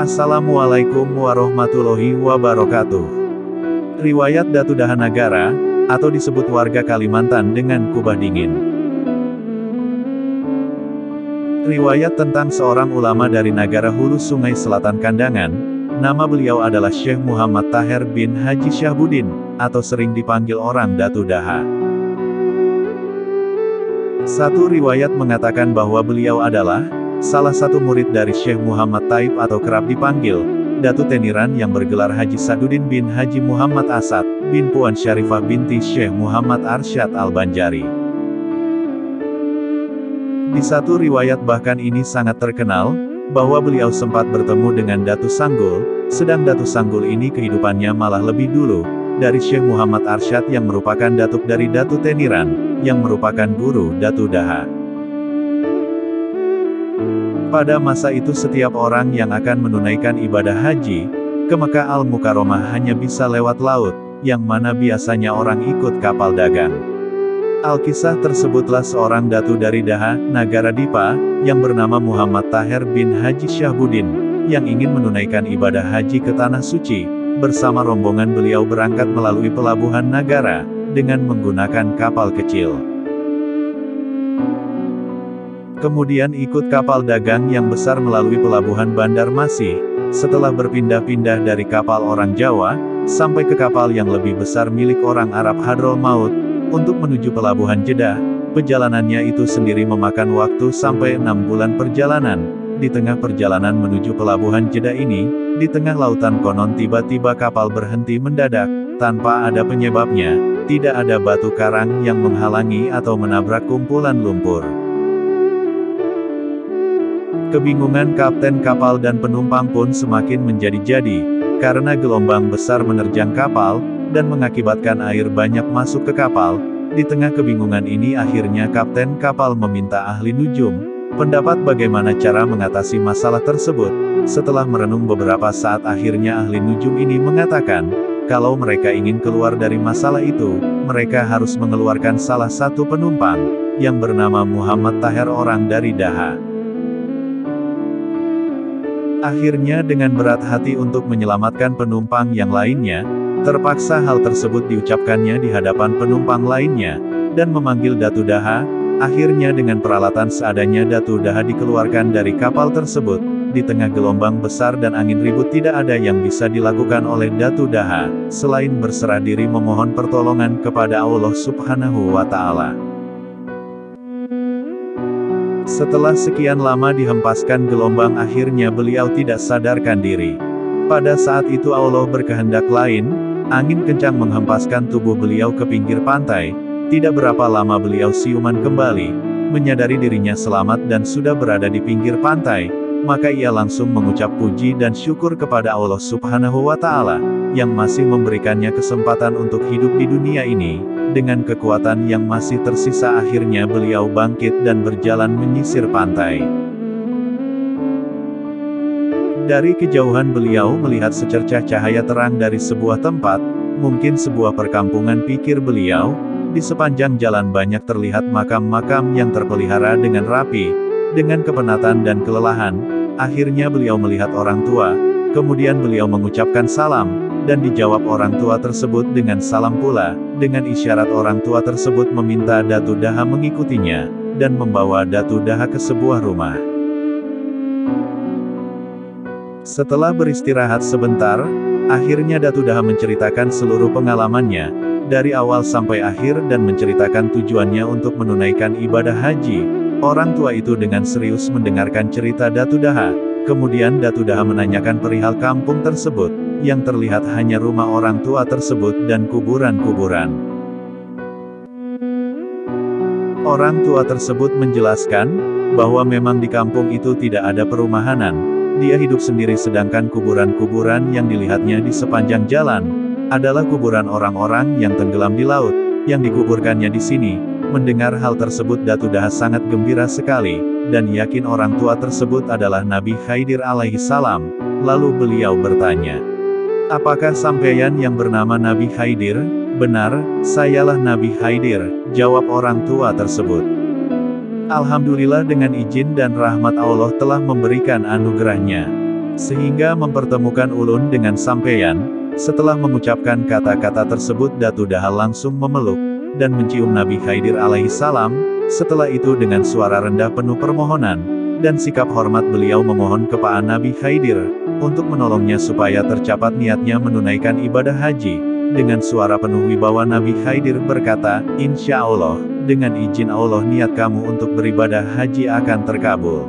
Assalamualaikum warahmatullahi wabarakatuh. Riwayat Datu Dahanagara, atau disebut warga Kalimantan dengan Kubah Dingin. Riwayat tentang seorang ulama dari negara Hulu Sungai Selatan Kandangan, nama beliau adalah Syekh Muhammad Taher bin Haji Syahbudin, atau sering dipanggil orang Datu Daha. Satu riwayat mengatakan bahwa beliau adalah salah satu murid dari Syekh Muhammad Taib atau kerap dipanggil Datu Teniran yang bergelar Haji Sadudin bin Haji Muhammad Asad bin Puan Syarifah binti Syekh Muhammad Arsyad Al-Banjari. Di satu riwayat bahkan ini sangat terkenal, bahwa beliau sempat bertemu dengan Datu Sanggul, sedang Datu Sanggul ini kehidupannya malah lebih dulu, dari Syekh Muhammad Arsyad yang merupakan datuk dari Datu Teniran, yang merupakan guru Datu Daha. Pada masa itu setiap orang yang akan menunaikan ibadah haji, ke Mekah Al-Mukarramah hanya bisa lewat laut, yang mana biasanya orang ikut kapal dagang. Alkisah tersebutlah seorang datu dari Daha, Nagara Dipa, yang bernama Muhammad Taher bin Haji Syahbudin, yang ingin menunaikan ibadah haji ke Tanah Suci, bersama rombongan beliau berangkat melalui pelabuhan Nagara, dengan menggunakan kapal kecil. Kemudian ikut kapal dagang yang besar melalui pelabuhan Bandar Masih, setelah berpindah-pindah dari kapal orang Jawa, sampai ke kapal yang lebih besar milik orang Arab Hadrol Maut, untuk menuju pelabuhan Jeddah, perjalanannya itu sendiri memakan waktu sampai enam bulan perjalanan. Di tengah perjalanan menuju pelabuhan Jeddah ini, di tengah lautan konon tiba-tiba kapal berhenti mendadak, tanpa ada penyebabnya, tidak ada batu karang yang menghalangi atau menabrak kumpulan lumpur. Kebingungan kapten kapal dan penumpang pun semakin menjadi-jadi, karena gelombang besar menerjang kapal, dan mengakibatkan air banyak masuk ke kapal. Di tengah kebingungan ini akhirnya kapten kapal meminta ahli nujum, pendapat bagaimana cara mengatasi masalah tersebut. Setelah merenung beberapa saat akhirnya ahli nujum ini mengatakan, kalau mereka ingin keluar dari masalah itu, mereka harus mengeluarkan salah satu penumpang, yang bernama Muhammad Taher orang dari Daha. Akhirnya dengan berat hati untuk menyelamatkan penumpang yang lainnya, terpaksa hal tersebut diucapkannya di hadapan penumpang lainnya, dan memanggil Datu Daha, akhirnya dengan peralatan seadanya Datu Daha dikeluarkan dari kapal tersebut, di tengah gelombang besar dan angin ribut tidak ada yang bisa dilakukan oleh Datu Daha, selain berserah diri memohon pertolongan kepada Allah subhanahu wa ta'ala. Setelah sekian lama dihempaskan gelombang akhirnya beliau tidak sadarkan diri. Pada saat itu Allah berkehendak lain, angin kencang menghempaskan tubuh beliau ke pinggir pantai, tidak berapa lama beliau siuman kembali, menyadari dirinya selamat dan sudah berada di pinggir pantai, maka ia langsung mengucap puji dan syukur kepada Allah subhanahu wa ta'ala, yang masih memberikannya kesempatan untuk hidup di dunia ini, dengan kekuatan yang masih tersisa akhirnya beliau bangkit dan berjalan menyisir pantai. Dari kejauhan beliau melihat secercah cahaya terang dari sebuah tempat, mungkin sebuah perkampungan pikir beliau, di sepanjang jalan banyak terlihat makam-makam yang terpelihara dengan rapi, dengan kepenatan dan kelelahan, akhirnya beliau melihat orang tua, kemudian beliau mengucapkan salam, dan dijawab orang tua tersebut dengan salam pula, dengan isyarat orang tua tersebut meminta Datu Daha mengikutinya, dan membawa Datu Daha ke sebuah rumah. Setelah beristirahat sebentar, akhirnya Datu Daha menceritakan seluruh pengalamannya, dari awal sampai akhir dan menceritakan tujuannya untuk menunaikan ibadah haji. Orang tua itu dengan serius mendengarkan cerita Datu Daha, kemudian Datu Daha menanyakan perihal kampung tersebut, yang terlihat hanya rumah orang tua tersebut dan kuburan-kuburan. Orang tua tersebut menjelaskan, bahwa memang di kampung itu tidak ada perumahanan, dia hidup sendiri sedangkan kuburan-kuburan yang dilihatnya di sepanjang jalan, adalah kuburan orang-orang yang tenggelam di laut, yang dikuburkannya di sini. Mendengar hal tersebut Datu Daha sangat gembira sekali, dan yakin orang tua tersebut adalah Nabi Khaidir alaihi salam, lalu beliau bertanya, Apakah sampeyan yang bernama Nabi Haidir? Benar, sayalah Nabi Haidir, jawab orang tua tersebut. Alhamdulillah dengan izin dan rahmat Allah telah memberikan anugerahnya. Sehingga mempertemukan ulun dengan sampeyan, setelah mengucapkan kata-kata tersebut Datu Daha langsung memeluk, dan mencium Nabi Khaidir alaihi salam, setelah itu dengan suara rendah penuh permohonan, dan sikap hormat beliau memohon kepada Nabi Khaidir, untuk menolongnya supaya tercapat niatnya menunaikan ibadah haji. Dengan suara penuh wibawa Nabi Khaidir berkata, Insya Allah, dengan izin Allah niat kamu untuk beribadah haji akan terkabul.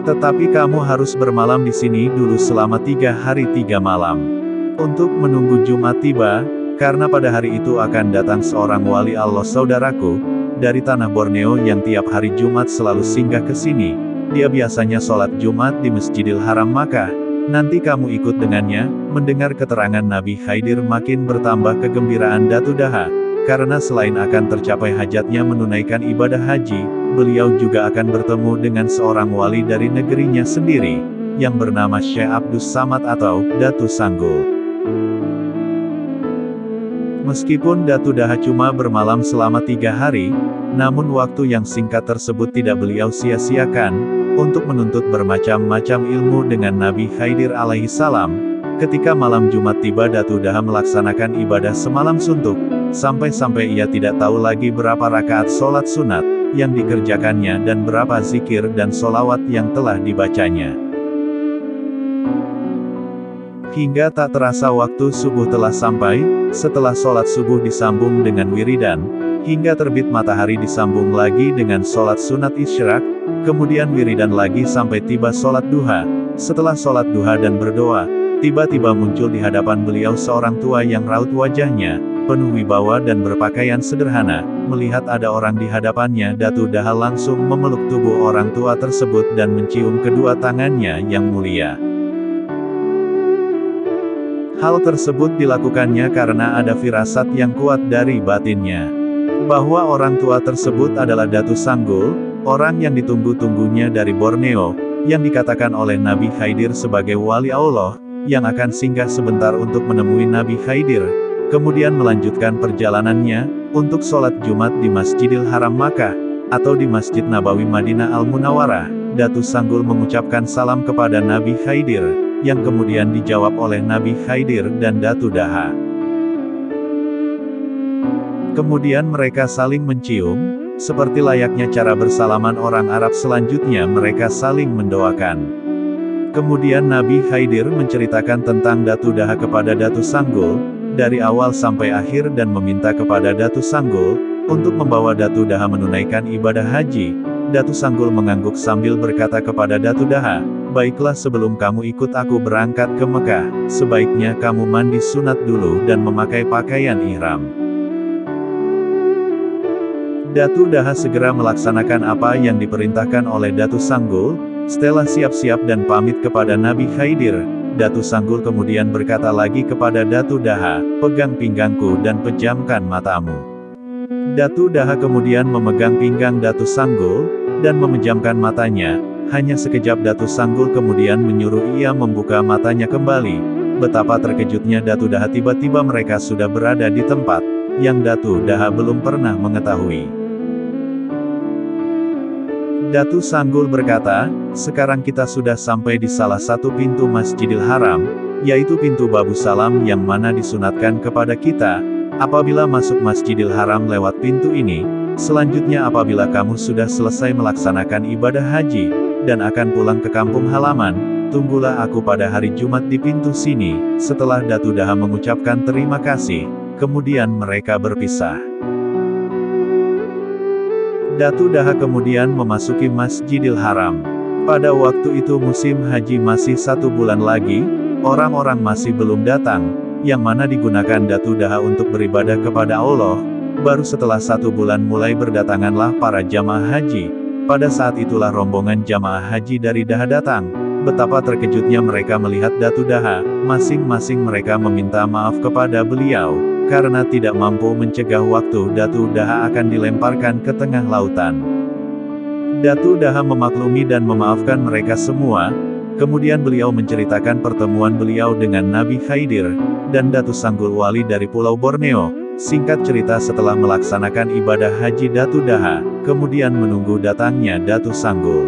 Tetapi kamu harus bermalam di sini dulu selama tiga hari tiga malam. Untuk menunggu Jumat tiba, karena pada hari itu akan datang seorang wali Allah saudaraku, dari tanah Borneo yang tiap hari Jumat selalu singgah ke sini. Dia biasanya sholat Jumat di Masjidil Haram Makkah. Nanti kamu ikut dengannya, mendengar keterangan Nabi Khaidir makin bertambah kegembiraan Datu Daha, karena selain akan tercapai hajatnya menunaikan ibadah haji, beliau juga akan bertemu dengan seorang wali dari negerinya sendiri, yang bernama Syekh Abdus Samad atau Datu Sanggul. Meskipun Datu Daha cuma bermalam selama tiga hari, namun waktu yang singkat tersebut tidak beliau sia-siakan, untuk menuntut bermacam-macam ilmu dengan Nabi Khaidir alaihi salam. Ketika malam Jumat tiba Datu Daha melaksanakan ibadah semalam suntuk, sampai-sampai ia tidak tahu lagi berapa rakaat sholat sunat, yang dikerjakannya dan berapa zikir dan solawat yang telah dibacanya. Hingga tak terasa waktu subuh telah sampai, setelah sholat subuh disambung dengan wiridan, hingga terbit matahari disambung lagi dengan sholat sunat isyarak, kemudian wiridan lagi sampai tiba sholat duha. Setelah sholat duha dan berdoa, tiba-tiba muncul di hadapan beliau seorang tua yang raut wajahnya, penuh wibawa dan berpakaian sederhana, melihat ada orang di hadapannya Datu Daha langsung memeluk tubuh orang tua tersebut dan mencium kedua tangannya yang mulia. Hal tersebut dilakukannya karena ada firasat yang kuat dari batinnya. Bahwa orang tua tersebut adalah Datu Sanggul, orang yang ditunggu-tunggunya dari Borneo, yang dikatakan oleh Nabi Khaidir sebagai wali Allah, yang akan singgah sebentar untuk menemui Nabi Khaidir, kemudian melanjutkan perjalanannya, untuk sholat Jumat di Masjidil Haram Makkah, atau di Masjid Nabawi Madinah Al-Munawwarah, Datu Sanggul mengucapkan salam kepada Nabi Khaidir, yang kemudian dijawab oleh Nabi Khaidir dan Datu Daha. Kemudian mereka saling mencium, seperti layaknya cara bersalaman orang Arab selanjutnya mereka saling mendoakan. Kemudian Nabi Khaidir menceritakan tentang Datu Daha kepada Datu Sanggul, dari awal sampai akhir dan meminta kepada Datu Sanggul, untuk membawa Datu Daha menunaikan ibadah haji. Datu Sanggul mengangguk sambil berkata kepada Datu Daha, Baiklah sebelum kamu ikut aku berangkat ke Mekah, sebaiknya kamu mandi sunat dulu dan memakai pakaian ihram. Datu Daha segera melaksanakan apa yang diperintahkan oleh Datu Sanggul, setelah siap-siap dan pamit kepada Nabi Khaidir, Datu Sanggul kemudian berkata lagi kepada Datu Daha, pegang pinggangku dan pejamkan matamu. Datu Daha kemudian memegang pinggang Datu Sanggul, dan memejamkan matanya, hanya sekejap Datu Sanggul kemudian menyuruh ia membuka matanya kembali. Betapa terkejutnya Datu Daha tiba-tiba mereka sudah berada di tempat, yang Datu Daha belum pernah mengetahui. Datu Sanggul berkata, sekarang kita sudah sampai di salah satu pintu Masjidil Haram, yaitu pintu Babu Salam yang mana disunatkan kepada kita, apabila masuk Masjidil Haram lewat pintu ini, selanjutnya apabila kamu sudah selesai melaksanakan ibadah haji, dan akan pulang ke kampung halaman, tunggulah aku pada hari Jumat di pintu sini, setelah Datu Daha mengucapkan terima kasih, kemudian mereka berpisah. Datu Daha kemudian memasuki Masjidil Haram. Pada waktu itu musim haji masih satu bulan lagi, orang-orang masih belum datang, yang mana digunakan Datu Daha untuk beribadah kepada Allah, baru setelah satu bulan mulai berdatanganlah para jamaah haji. Pada saat itulah rombongan jamaah haji dari Daha datang. Betapa terkejutnya mereka melihat Datu Daha, masing-masing mereka meminta maaf kepada beliau, karena tidak mampu mencegah waktu Datu Daha akan dilemparkan ke tengah lautan. Datu Daha memaklumi dan memaafkan mereka semua, kemudian beliau menceritakan pertemuan beliau dengan Nabi Khaidir, dan Datu Sanggul Wali dari Pulau Borneo, Singkat cerita setelah melaksanakan ibadah haji Datu Daha, kemudian menunggu datangnya Datu Sanggul.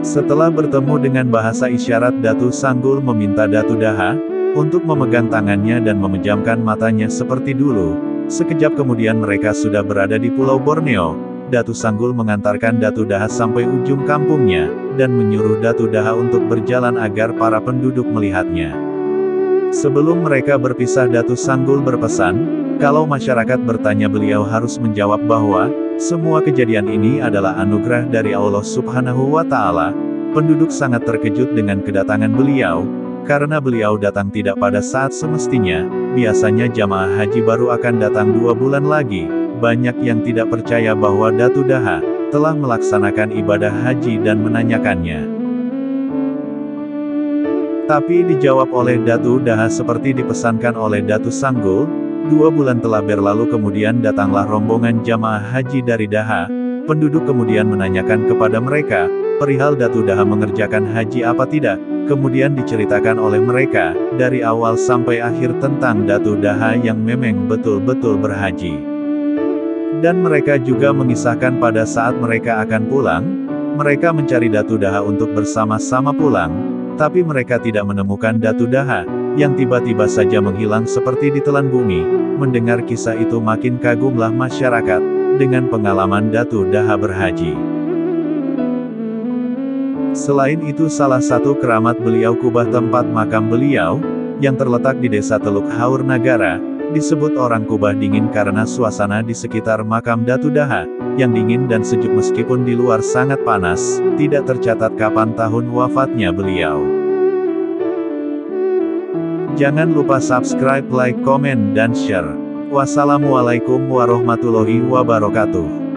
Setelah bertemu dengan bahasa isyarat Datu Sanggul meminta Datu Daha, untuk memegang tangannya dan memejamkan matanya seperti dulu. Sekejap kemudian mereka sudah berada di Pulau Borneo. Datu Sanggul mengantarkan Datu Daha sampai ujung kampungnya, dan menyuruh Datu Daha untuk berjalan agar para penduduk melihatnya. Sebelum mereka berpisah Datu Sanggul berpesan, kalau masyarakat bertanya beliau harus menjawab bahwa, semua kejadian ini adalah anugerah dari Allah subhanahu wa ta'ala, penduduk sangat terkejut dengan kedatangan beliau, karena beliau datang tidak pada saat semestinya, biasanya jamaah haji baru akan datang dua bulan lagi, banyak yang tidak percaya bahwa Datu Daha, telah melaksanakan ibadah haji dan menanyakannya. Tapi dijawab oleh Datu Daha seperti dipesankan oleh Datu Sanggul, Dua bulan telah berlalu kemudian datanglah rombongan jamaah haji dari Daha. Penduduk kemudian menanyakan kepada mereka, perihal Datu Daha mengerjakan haji apa tidak, kemudian diceritakan oleh mereka, dari awal sampai akhir tentang Datu Daha yang memang betul-betul berhaji. Dan mereka juga mengisahkan pada saat mereka akan pulang, mereka mencari Datu Daha untuk bersama-sama pulang, tapi mereka tidak menemukan Datu Daha, yang tiba-tiba saja menghilang seperti ditelan bumi, Mendengar kisah itu makin kagumlah masyarakat, dengan pengalaman Datu Daha berhaji. Selain itu salah satu keramat beliau kubah tempat makam beliau, yang terletak di desa Teluk Haur Nagara, disebut orang kubah dingin karena suasana di sekitar makam Datu Daha, yang dingin dan sejuk meskipun di luar sangat panas, tidak tercatat kapan tahun wafatnya beliau. Jangan lupa subscribe, like, komen, dan share. Wassalamualaikum warahmatullahi wabarakatuh.